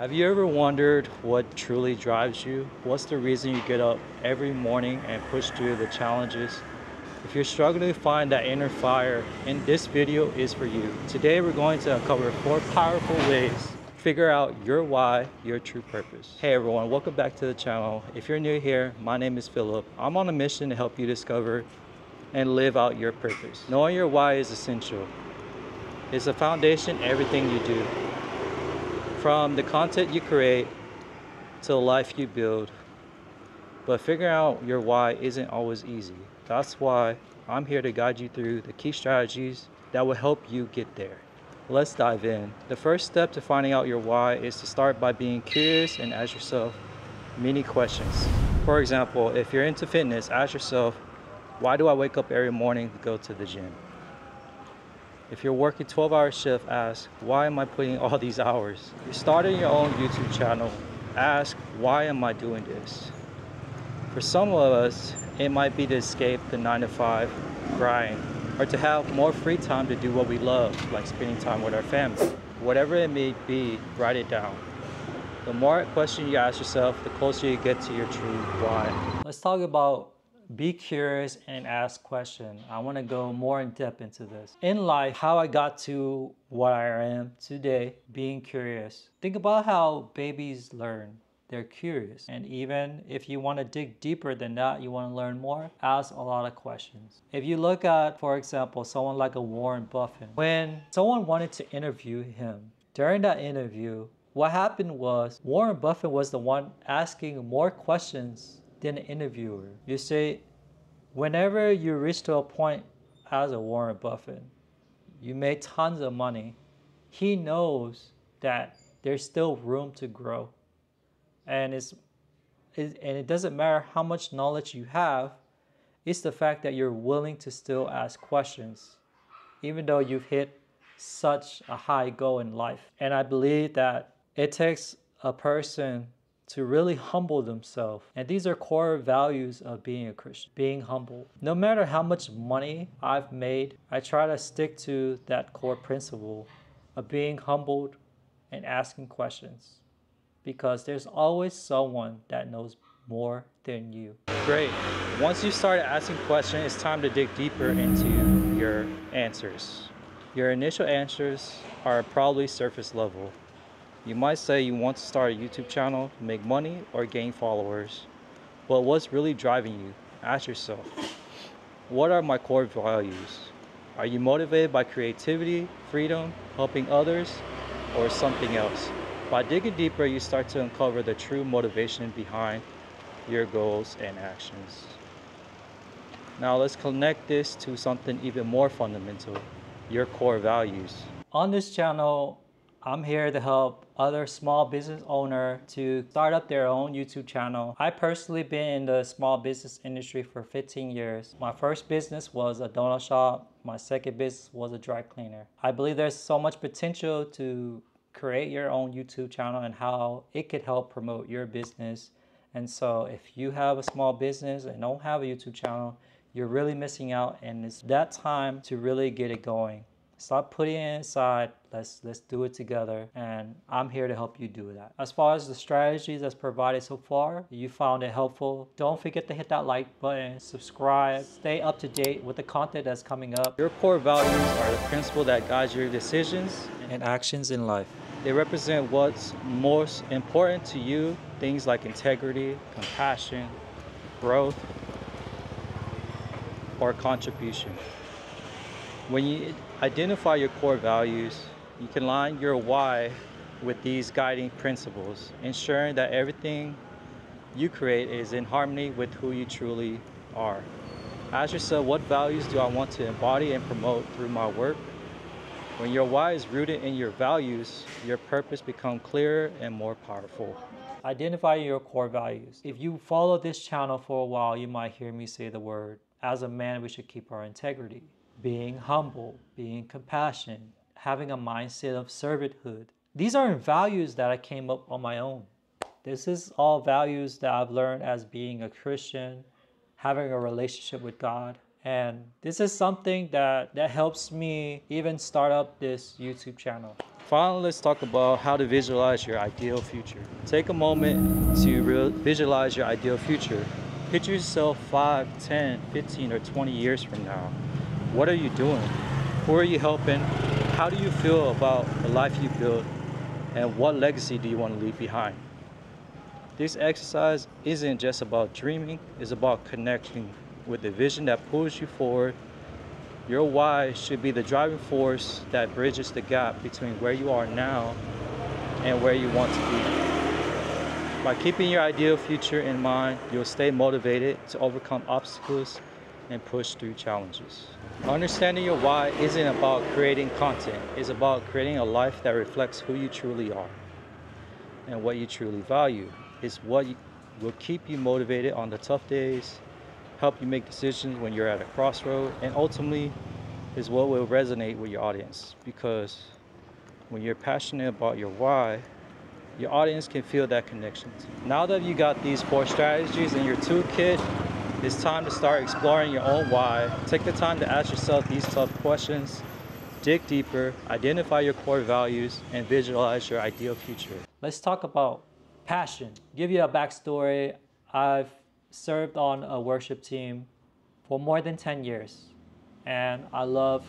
Have you ever wondered what truly drives you? What's the reason you get up every morning and push through the challenges? If you're struggling to find that inner fire, and this video is for you. Today we're going to uncover four powerful ways to figure out your why, your true purpose. Hey everyone, welcome back to the channel. If you're new here, my name is Philip. I'm on a mission to help you discover and live out your purpose. Knowing your why is essential. It's the foundation everything you do. From the content you create to the life you build. But figuring out your why isn't always easy. That's why I'm here to guide you through the key strategies that will help you get there. Let's dive in. The first step to finding out your why is to start by being curious and ask yourself many questions. For example, if you're into fitness, ask yourself, why do I wake up every morning to go to the gym? If you're working 12 hour shift, ask, why am I putting all these hours? If You're starting your own YouTube channel, ask, why am I doing this? For some of us, it might be to escape the nine to five grind or to have more free time to do what we love, like spending time with our family. Whatever it may be, write it down. The more questions you ask yourself, the closer you get to your true why. Let's talk about be curious and ask questions. I want to go more in depth into this. In life, how I got to what I am today, being curious. Think about how babies learn. They're curious. And even if you want to dig deeper than that, you want to learn more, ask a lot of questions. If you look at, for example, someone like a Warren Buffett, when someone wanted to interview him, during that interview, what happened was Warren Buffett was the one asking more questions than an interviewer. You see, whenever you reach to a point as a Warren Buffett, you made tons of money. He knows that there's still room to grow. And it's it, and it doesn't matter how much knowledge you have, it's the fact that you're willing to still ask questions, even though you've hit such a high goal in life. And I believe that it takes a person to really humble themselves. And these are core values of being a Christian, being humble. No matter how much money I've made, I try to stick to that core principle of being humbled and asking questions because there's always someone that knows more than you. Great. Once you start asking questions, it's time to dig deeper into your answers. Your initial answers are probably surface level. You might say you want to start a YouTube channel, make money, or gain followers. But what's really driving you? Ask yourself, what are my core values? Are you motivated by creativity, freedom, helping others, or something else? By digging deeper, you start to uncover the true motivation behind your goals and actions. Now let's connect this to something even more fundamental, your core values. On this channel, I'm here to help other small business owner to start up their own YouTube channel. I personally been in the small business industry for 15 years. My first business was a donut shop. My second business was a dry cleaner. I believe there's so much potential to create your own YouTube channel and how it could help promote your business. And so if you have a small business and don't have a YouTube channel, you're really missing out and it's that time to really get it going. Stop putting it aside. Let's let's do it together. And I'm here to help you do that. As far as the strategies that's provided so far, you found it helpful. Don't forget to hit that like button, subscribe, stay up to date with the content that's coming up. Your core values are the principle that guides your decisions and actions in life. They represent what's most important to you, things like integrity, compassion, growth, or contribution. When you identify your core values, you can line your why with these guiding principles, ensuring that everything you create is in harmony with who you truly are. Ask yourself, what values do I want to embody and promote through my work? When your why is rooted in your values, your purpose becomes clearer and more powerful. Identify your core values. If you follow this channel for a while, you might hear me say the word, as a man, we should keep our integrity being humble, being compassionate, having a mindset of servanthood. These aren't values that I came up on my own. This is all values that I've learned as being a Christian, having a relationship with God. And this is something that, that helps me even start up this YouTube channel. Finally, let's talk about how to visualize your ideal future. Take a moment to visualize your ideal future. Picture yourself 5, 10, 15, or 20 years from now. What are you doing? Who are you helping? How do you feel about the life you built? And what legacy do you want to leave behind? This exercise isn't just about dreaming, it's about connecting with the vision that pulls you forward. Your why should be the driving force that bridges the gap between where you are now and where you want to be. By keeping your ideal future in mind, you'll stay motivated to overcome obstacles and push through challenges. Understanding your why isn't about creating content, it's about creating a life that reflects who you truly are and what you truly value It's what will keep you motivated on the tough days, help you make decisions when you're at a crossroad, and ultimately is what will resonate with your audience. Because when you're passionate about your why, your audience can feel that connection. Now that you got these four strategies in your toolkit, it's time to start exploring your own why. Take the time to ask yourself these tough questions, dig deeper, identify your core values, and visualize your ideal future. Let's talk about passion. Give you a backstory. I've served on a worship team for more than 10 years, and I love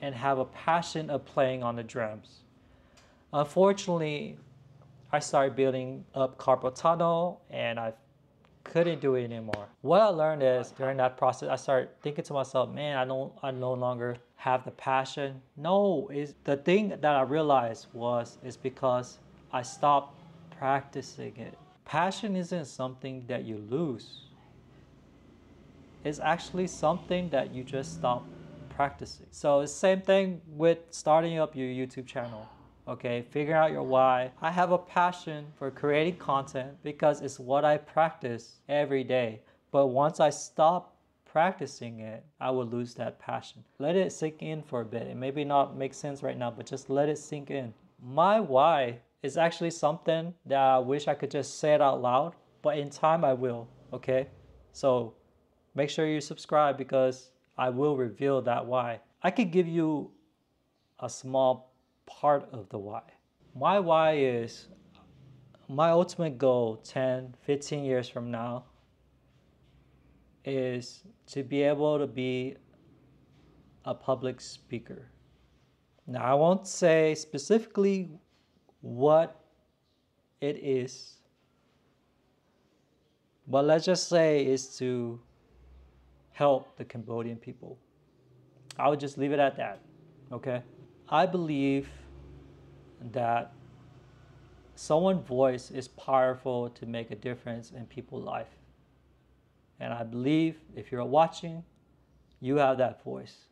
and have a passion of playing on the drums. Unfortunately, I started building up carpal tunnel and I couldn't do it anymore. What I learned is during that process, I started thinking to myself, man, I don't, I no longer have the passion. No, is the thing that I realized was is because I stopped practicing it. Passion isn't something that you lose. It's actually something that you just stop practicing. So it's the same thing with starting up your YouTube channel. Okay, figure out your why. I have a passion for creating content because it's what I practice every day. But once I stop practicing it, I will lose that passion. Let it sink in for a bit. It maybe not make sense right now, but just let it sink in. My why is actually something that I wish I could just say it out loud, but in time I will, okay? So make sure you subscribe because I will reveal that why. I could give you a small part of the why. My why is my ultimate goal 10, 15 years from now is to be able to be a public speaker. Now, I won't say specifically what it is. But let's just say is to help the Cambodian people. I would just leave it at that. Okay? I believe that someone's voice is powerful to make a difference in people's life. And I believe if you're watching, you have that voice.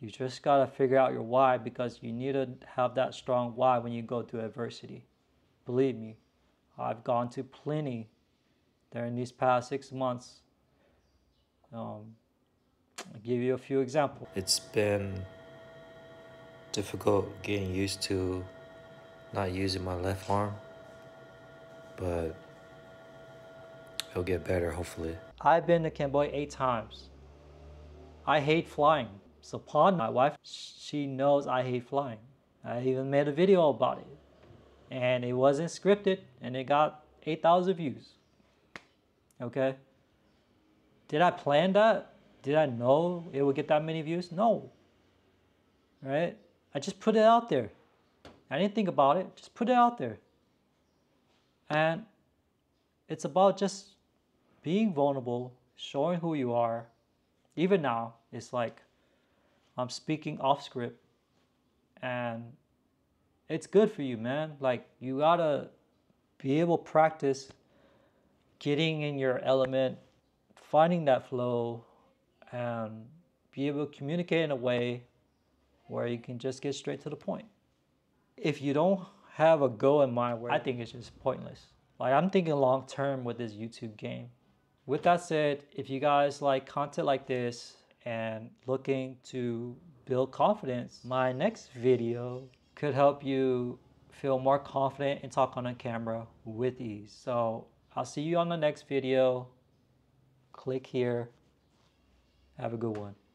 You just got to figure out your why because you need to have that strong why when you go through adversity. Believe me, I've gone to plenty during these past six months. Um, I'll give you a few examples. It's been difficult getting used to not using my left arm, but it'll get better hopefully. I've been to Cambodia eight times. I hate flying. So upon my wife, she knows I hate flying. I even made a video about it. And it wasn't scripted and it got 8,000 views. Okay? Did I plan that? Did I know it would get that many views? No. Right? I just put it out there. I didn't think about it, just put it out there. And it's about just being vulnerable, showing who you are. Even now, it's like I'm speaking off script and it's good for you, man. Like you gotta be able to practice getting in your element, finding that flow, and be able to communicate in a way where you can just get straight to the point. If you don't have a goal in mind, where I think it's just pointless. Like I'm thinking long term with this YouTube game. With that said, if you guys like content like this, and looking to build confidence. My next video could help you feel more confident and talk on a camera with ease. So I'll see you on the next video. Click here. Have a good one.